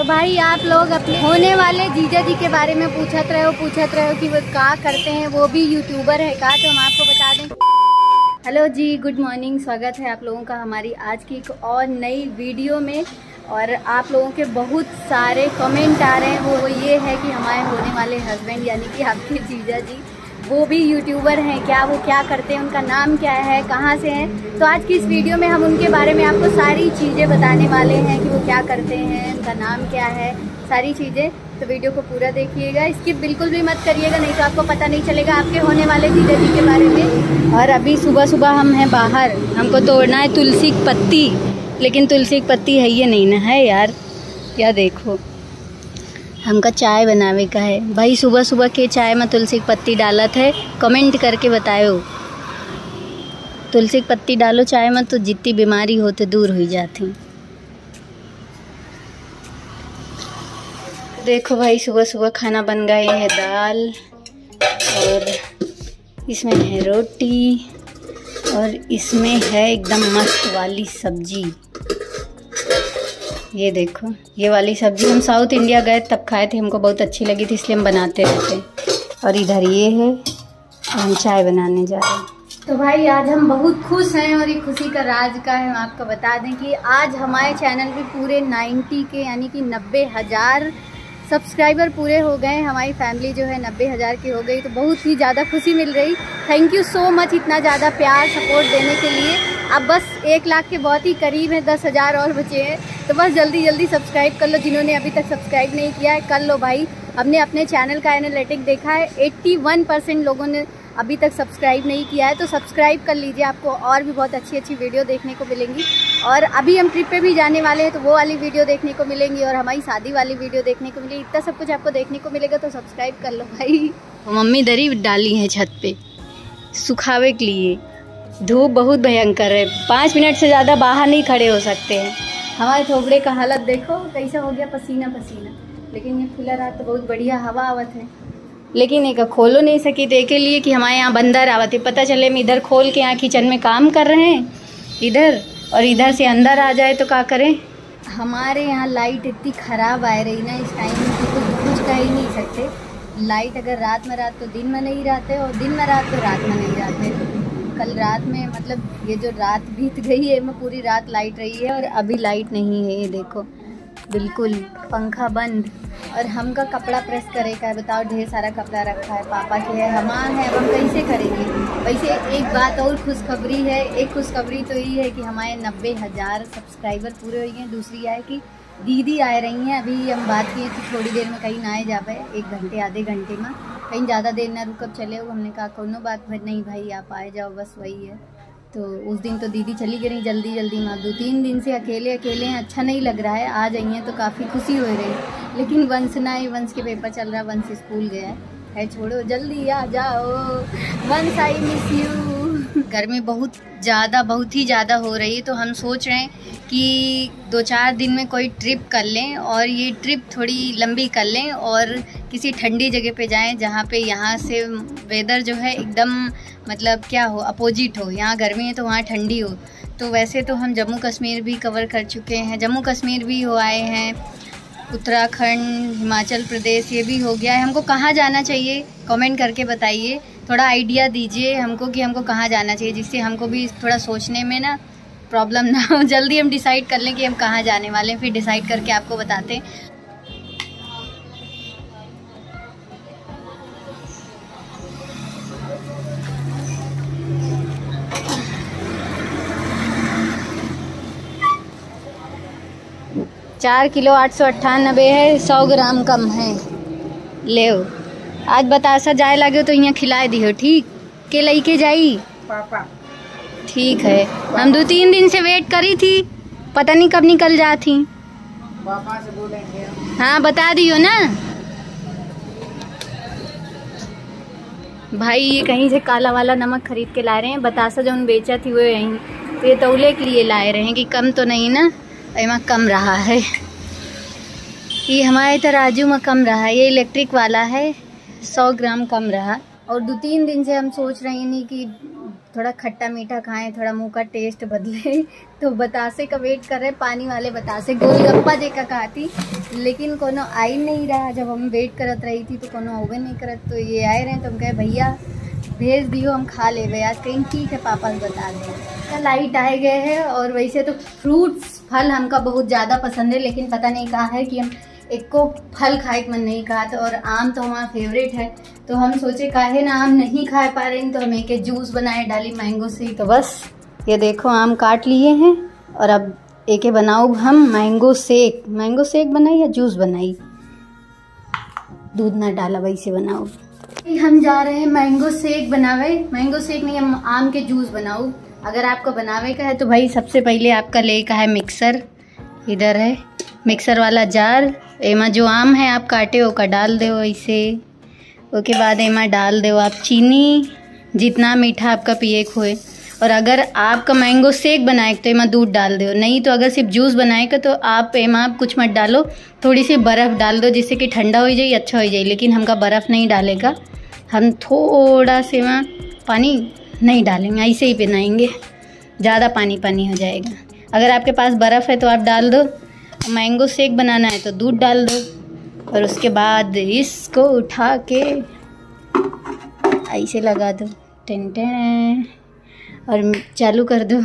तो भाई आप लोग अपने होने वाले जीजा जी के बारे में पूछत रहे हो पूछत रहे हो कि वो क्या करते हैं वो भी यूट्यूबर है का तो हम आपको बता दें। हेलो जी गुड मॉर्निंग स्वागत है आप लोगों का हमारी आज की एक और नई वीडियो में। और आप लोगों के बहुत सारे कमेंट आ रहे हैं वो, ये है कि हमारे होने वाले हस्बैंड यानी कि आपके जीजा जी वो भी यूट्यूबर हैं, क्या वो क्या करते हैं, उनका नाम क्या है, कहाँ से हैं? तो आज की इस वीडियो में हम उनके बारे में आपको सारी चीज़ें बताने वाले हैं कि वो क्या करते हैं, उनका नाम क्या है, सारी चीज़ें। तो वीडियो को पूरा देखिएगा इसकी बिल्कुल भी मत करिएगा, नहीं तो आपको पता नहीं चलेगा आपके होने वाले जीजा जी के बारे में। और अभी सुबह सुबह हम हैं बाहर, हमको तोड़ना है तुलसी की पत्ती, लेकिन तुलसी की पत्ती है ये नहीं ना, है यार? क्या देखो। हमका चाय बनावे का है। भाई सुबह सुबह के चाय में तुलसी की पत्ती डालत है कमेंट करके बताओ तुलसी की पत्ती डालो चाय में तो जितनी बीमारी होते दूर हो जाती। देखो भाई सुबह सुबह खाना बन गए है दाल, और इसमें है रोटी, और इसमें है एकदम मस्त वाली सब्ज़ी। ये देखो, ये वाली सब्ज़ी हम साउथ इंडिया गए, तब खाए थे, हमको बहुत अच्छी लगी थी, इसलिए हम बनाते रहते और इधर ये है, हम चाय बनाने जा रहे हैं। तो भाई, आज हम बहुत खुश हैं और ये खुशी का राज का है, हम आपको बता दें कि आज हमारे चैनल पे पूरे 90 के, यानी कि नब्बे हज़ार सब्सक्राइबर पूरे हो गए हमारी फैमिली जो है नब्बे हज़ार की हो गई तो बहुत ही ज़्यादा खुशी मिल रही। थैंक यू सो मच इतना ज़्यादा प्यार सपोर्ट देने के लिए। अब बस एक लाख के बहुत ही करीब है, दस हज़ार और बचे हैं। तो बस जल्दी जल्दी सब्सक्राइब कर लो। जिन्होंने अभी तक सब्सक्राइब नहीं किया है, कर लो भाई। हमने अपने चैनल का एनालिटिक देखा है। 81 परसेंट लोगों ने अभी तक सब्सक्राइब नहीं किया है। तो सब्सक्राइब कर लीजिए, आपको और भी बहुत अच्छी अच्छी वीडियो देखने को मिलेंगी। और अभी हम ट्रिप पे भी जाने वाले हैं तो वो वाली वीडियो देखने को मिलेंगी और हमारी शादी वाली वीडियो देखने को मिलेगी। इतना सब कुछ आपको देखने को मिलेगा तो सब्सक्राइब कर लो भाई। मम्मी दरी डाली है छत पे, सुखावे के लिए। धूप बहुत भयंकर है। पाँच मिनट से ज़्यादा बाहर नहीं खड़े हो सकते हैं। हमारे थोबड़े का हालत देखो कैसा हो गया पसीना पसीना। लेकिन ये खुला रहा तो बहुत बढ़िया हवा आवत है। लेकिन एक खोलो नहीं सकी थे एक लिए कि हमारे यहाँ बंदर आवत है। पता चले हम इधर खोल के यहाँ किचन में काम कर रहे हैं, इधर, और इधर से अंदर आ जाए तो क्या करें? हमारे यहाँ लाइट इतनी ख़राब आ रही ना, इस टाइम में कि कुछ कुछ कह ही नहीं सकते। लाइट अगर रात में रात तो दिन में नहीं रहते, और दिन में रात तो रात में नहीं रहते। कल रात में मतलब ये जो रात बीत गई है, मैं पूरी रात लाइट रही है और अभी लाइट नहीं है, ये देखो। बिल्कुल पंखा बंद। और हम का कपड़ा प्रेस करे का है, बताओ, ढेर सारा कपड़ा रखा है, पापा के है हमारा है, हम कैसे करेंगे? वैसे एक बात और खुशखबरी है, एक खुशखबरी तो यही है कि हमारे नब्बे हज़ार सब्सक्राइबर पूरे हो गए दूसरी है कि दीदी आ रही हैं, अभी हम बात किए थे थोड़ी देर में कहीं ना आए जा पाए एक घंटे, आधे घंटे में। कहीं ज़्यादा देर ना रुकब चले हो हमने कहा, कोनो बात नहीं भाई, आप आए जाओ, बस वही है। तो उस दिन तो दीदी चली गई जल्दी जल्दी माँ। दो तीन दिन से अकेले अकेले हैं अच्छा नहीं लग रहा है। आ जाइए तो काफ़ी खुशी हो रही लेकिन वंश ना ही वंश के पेपर चल रहा है वंश स्कूल गया है। छोड़ो, जल्दी आ जाओ। वंश आई मिस यू गर्मी बहुत ज़्यादा, बहुत ही ज़्यादा हो रही है तो हम सोच रहे हैं कि दो चार दिन में कोई ट्रिप कर लें और ये ट्रिप थोड़ी लंबी कर लें और किसी ठंडी जगह पे जाएँ जहाँ पे यहाँ से वेदर जो है एकदम मतलब क्या हो अपोजिट हो। यहाँ गर्मी है तो वहाँ ठंडी हो। तो वैसे तो हम जम्मू कश्मीर भी कवर कर चुके हैं। जम्मू कश्मीर भी हो आए हैं, उत्तराखंड, हिमाचल प्रदेश ये भी हो गया है। हमको कहाँ जाना चाहिए? कमेंट करके बताइए। थोड़ा आइडिया दीजिए हमको कि हमको कहाँ जाना चाहिए, जिससे हमको भी थोड़ा सोचने में ना प्रॉब्लम ना हो। जल्दी हम डिसाइड कर लें कि हम कहाँ जाने वाले हैं, फिर डिसाइड करके आपको बताते हैं। चार किलो आठ सौ अट्ठानबे है, सौ ग्राम कम है। ले आज बतासा जाए लगे तो यहाँ खिलाए दियो ठीक? के लई के जाई? पापा। ठीक है। हम दो तीन दिन से वेट करी थी पता नहीं कब निकल जाती पापा से बोलेंगे। हाँ बता दियो ना। भाई ये कहीं से काला वाला नमक खरीद के ला रहे हैं। बतासा जो उन बेचा थी वो यहीं तो ये तौले के लिए लाए रहे हैं कि कम तो नहीं ना एमा कम रहा है। ये हमारे तराजू में कम रहा है ये इलेक्ट्रिक वाला है। सौ ग्राम कम रहा। और दो तीन दिन से हम सोच रहे नहीं कि थोड़ा खट्टा मीठा खाएँ, थोड़ा मुँह का टेस्ट बदले। तो बतासे का वेट कर रहे पानी वाले बतासे गोलगप्पा का खाती। लेकिन कोनो आई नहीं रहा। जब हम वेट करत रही थी तो कोनो होबे नहीं करत। तो ये आए रहे तो हम कहे, भैया, भेज दियो, हम खा ले आज कहीं ठीक है, पापा से बता दें। लाइट आए गए हैं और वैसे तो फ्रूट्स फल हमका बहुत ज़्यादा पसंद है, लेकिन पता नहीं कहा है कि हम एक को फल खाए मन नहीं कहा था और आम तो हमारा फेवरेट है। तो हम सोचे, काहे ना आम नहीं खा पा रहे तो हम एक जूस बनाए, डाली मैंगो से तो बस, ये देखो, आम काट लिए हैं, और अब एक बनाओ हम मैंगो शेक मैंगो शेक बनाई या जूस बनाई? दूध ना डाला वैसे बनाओ। हम जा रहे हैं मैंगो शेक बनावे। मैंगो शेक नहीं, हम आम के जूस बनाओ। अगर आपको बनावे का है तो भाई सबसे पहले आपका ले का है मिक्सर इधर है मिक्सर वाला जार। एमा जो आम है, आप काटे हो का डाल दो ऐसे उसके बाद एमा डाल दो आप चीनी, जितना मीठा आपका पिए खोए और अगर आपका मैंगो शेक बनाए तो एमा दूध डाल दो। नहीं तो अगर सिर्फ़ जूस बनाएगा तो आप एमा आप कुछ मत डालो। थोड़ी सी बर्फ़ डाल दो, जिससे कि ठंडा हो जाए अच्छा हो जाए। लेकिन हमका बर्फ़ नहीं डालेगा। हम थोड़ा से वहाँ पानी नहीं डालेंगे, ऐसे ही बनाएँगे ज़्यादा पानी पानी हो जाएगा। अगर आपके पास बर्फ़ है तो आप डाल दो। मैंगो शेक बनाना है तो दूध डाल दो और उसके बाद इसको उठा के ऐसे लगा दो। टेन और चालू कर दो।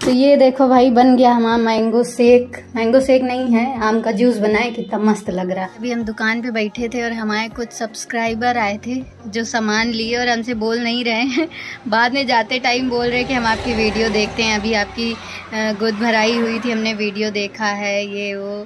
तो ये देखो भाई, बन गया हमारा मैंगो शेक मैंगो शेक नहीं है, आम का जूस बनाए कितना मस्त लग रहा है। अभी हम दुकान पे बैठे थे और हमारे कुछ सब्सक्राइबर आए थे, जो सामान लिए और हमसे बोल नहीं रहे हैं। बाद में जाते टाइम बोल रहे कि हम आपकी वीडियो देखते हैं। अभी आपकी गुद भराई हुई थी, हमने वीडियो देखा है, ये, वो।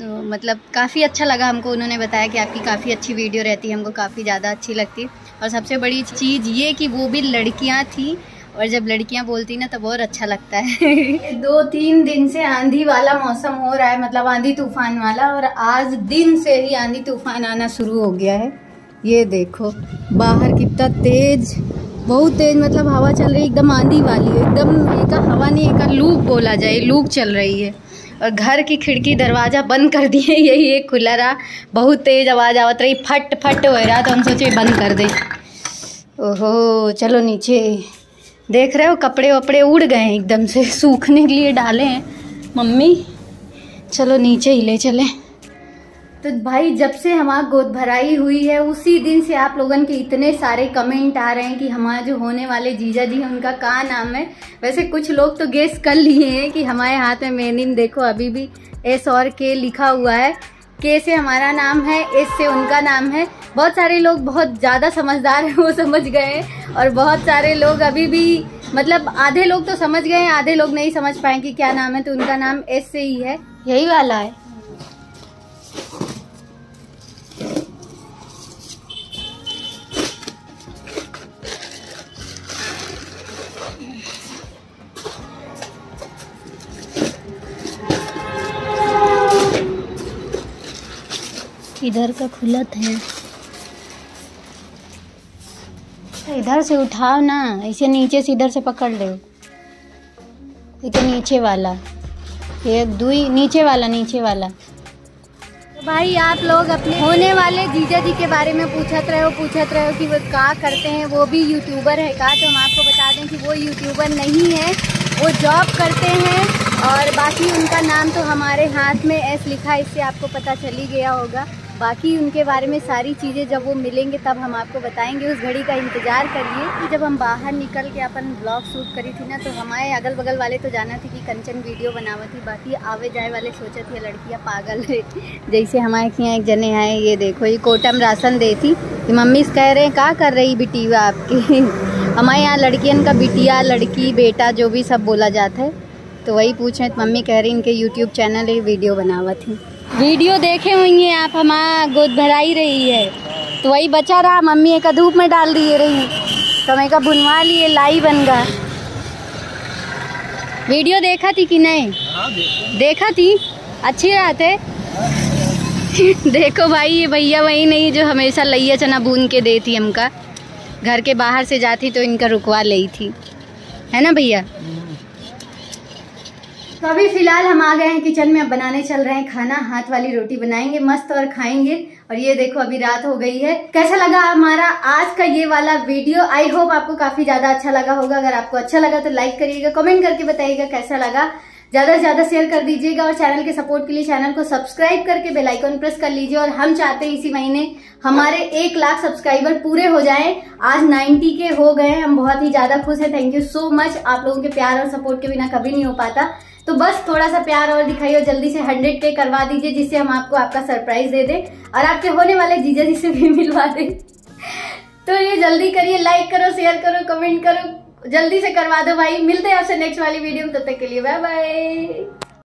तो मतलब काफ़ी अच्छा लगा हमको, उन्होंने बताया कि आपकी काफ़ी अच्छी वीडियो रहती है, हमको काफ़ी ज़्यादा अच्छी लगती। और सबसे बड़ी चीज़ ये कि वो भी लड़कियाँ थी और जब लड़कियाँ बोलती ना तब और अच्छा लगता है। दो तीन दिन से आंधी वाला मौसम हो रहा है मतलब आंधी तूफ़ान वाला, और आज दिन से ही आंधी तूफ़ान आना शुरू हो गया है। ये देखो, बाहर कितना तेज, बहुत तेज मतलब हवा चल रही, एकदम आंधी वाली है, एकदम एक हवा नहीं, एक लूप बोला जाए, लूप चल रही है। और घर की खिड़की, दरवाज़ा बंद कर दिए, यही एक खुला रहा, बहुत तेज़ आवाज़ आवत रही फट फट हो रहा तो हम सोचे बंद कर दें। ओहो, चलो नीचे। देख रहे हो, कपड़े वपड़े उड़ गए हैं एकदम से, सूखने के लिए डाले हैं। मम्मी, चलो नीचे ही ले चले। तो भाई, जब से हमारा गोद भराई हुई है, उसी दिन से आप लोगों के इतने सारे कमेंट आ रहे हैं कि हमारे जो होने वाले जीजा जी हैं, उनका कहाँ नाम है? वैसे कुछ लोग तो गेस कर लिए हैं कि हमारे हाथ में मेनिन देखो, अभी भी एस और के लिखा हुआ है। के से हमारा नाम है, एस से उनका नाम है। बहुत सारे लोग बहुत ज़्यादा समझदार हैं, वो समझ गए और बहुत सारे लोग अभी भी मतलब आधे लोग तो समझ गए आधे लोग नहीं समझ पाए कि क्या नाम है तो उनका नाम एस से ही है। यही वाला है। इधर का खुला है। इधर से उठाओ ना, ऐसे नीचे से इधर से पकड़ लो। ये तो नीचे वाला। एक दुई, नीचे वाला नीचे वाला। तो भाई, आप लोग अपने होने वाले जीजा जी के बारे में पूछत रहे हो पूछत रहे हो कि वो क्या करते हैं। वो भी यूट्यूबर है का तो हम आपको बता दें कि वो यूट्यूबर नहीं है। वो जॉब करते हैं और बाकी उनका नाम तो हमारे हाथ में एस लिखा इससे आपको पता चल गया होगा। बाकी उनके बारे में सारी चीज़ें जब वो मिलेंगे तब हम आपको बताएँगे। उस घड़ी का इंतज़ार करिए कि जब हम बाहर निकल के अपन ब्लॉग शूट करी थी ना तो हमारे अगल बगल वाले तो जाना थी कि कंचन वीडियो बनावा थी, बाकी आवे जाए वाले सोचे थे लड़कियाँ पागल है। जैसे हमारे यहाँ एक जने आए, ये देखो, ये कोटम राशन दे थी कि मम्मी कह रहे हैं, क्या कर रही बिटिया आपकी? हमारे यहाँ लड़कियन का बिटिया, लड़की, बेटा जो भी सब बोला जाता है तो वही पूछें तो मम्मी कह रही इनके यूट्यूब चैनल है वीडियो बनावा थी। वीडियो देखे हुई हैं, आप हमारा गोद भराई रही है। तो वही बचा रहा, मम्मी एक धूप में डाल दिए रही तो मैं का बुनवा लिए, लाई बन गया वीडियो देखा थी कि नहीं? देखा थी? अच्छी रात है। देखो भाई, ये भैया वही नहीं जो हमेशा लैया चना बून के देती हमका। घर के बाहर से जाती तो इनका रुकवा ली थी है ना भैया? तो अभी फ़िलहाल हम आ गए हैं किचन में, अब बनाने चल रहे हैं खाना। हाथ वाली रोटी बनाएँगे, मस्त और खाएँगे। और ये देखो, अभी रात हो गई है। कैसा लगा हमारा आज का ये वाला वीडियो? आई होप आपको काफ़ी ज़्यादा अच्छा लगा होगा। अगर आपको अच्छा लगा तो लाइक करिएगा कमेंट करके बताइएगा कैसा लगा। ज़्यादा से ज़्यादा शेयर कर दीजिएगा और चैनल के सपोर्ट के लिए चैनल को सब्सक्राइब करके बेल आइकन प्रेस कर लीजिए। और हम चाहते हैं इसी महीने हमारे एक लाख सब्सक्राइबर पूरे हो जाएँ। आज 90 के हो गए हम बहुत ही ज़्यादा खुश हैं। थैंक यू सो मच आप लोगों के प्यार और सपोर्ट के बिना कभी नहीं हो पाता। तो बस थोड़ा सा प्यार और दिखाइए और जल्दी से हंड्रेड के करवा दीजिए, जिससे हम आपको आपका सरप्राइज़ दे दें और आपके होने वाले जीजा जी से भी मिलवा दें। तो ये जल्दी करिए लाइक करो शेयर करो कमेंट करो, जल्दी से करवा दो भाई। मिलते हैं आपसे नेक्स्ट वाली वीडियो में, तब तक के लिए बाय बाय